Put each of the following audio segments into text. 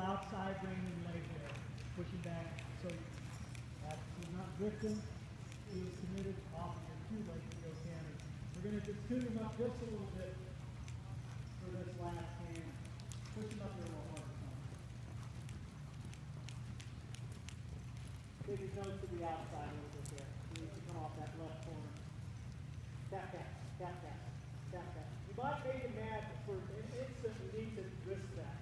outside rein and leg there, pushing back, so that's, he's not drifting, he is committed off of two to go canter. We're gonna just tune him up just a little bit for this last hand, push him up there a little harder. Take his nose to the outside a little bit there, he needs to come off that left corner. Tap, tap, tap, tap, tap, tap. You might make him mad for an instant, you need to risk that.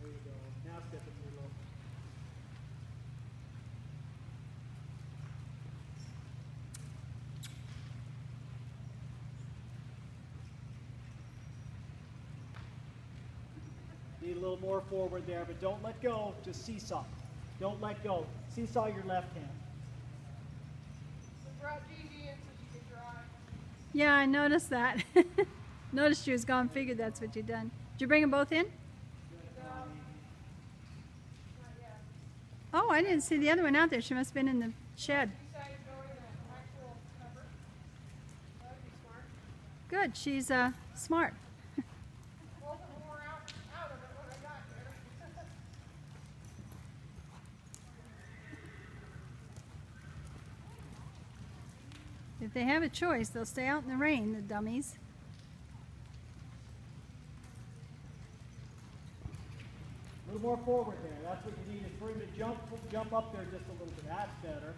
There you go. Now step in your low. Need a little more forward there, but don't let go. Just seesaw. Don't let go. Seesaw your left hand. Yeah, I noticed that. noticed you was gone. Figured that's what you'd done. Did you bring them both in? Oh, I didn't see the other one out there. She must have been in the shed. Good. She's uh, smart. Both of them were out, out of it when I got there. If they have a choice, they'll stay out in the rain, the dummies. A little more forward there. That's what you need is for him to jump, jump up there just a little bit. That's better.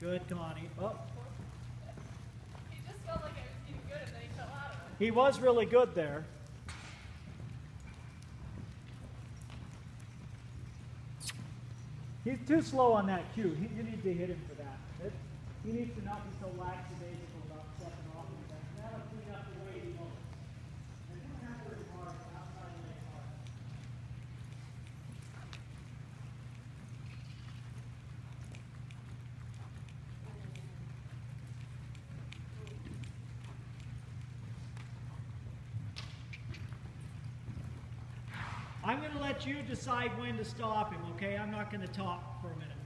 Good, Connie. Oh, He just felt like I was getting good and then he fell out of it. he was really good there. He's too slow on that cue. He, you need to hit him for that. It, he needs to not be so lackadaisical about stepping off that. That'll clean up the way he. And you don't have to work hard, outside leg hard. I'm going to let you decide when to stop him, okay? I'm not going to talk for a minute.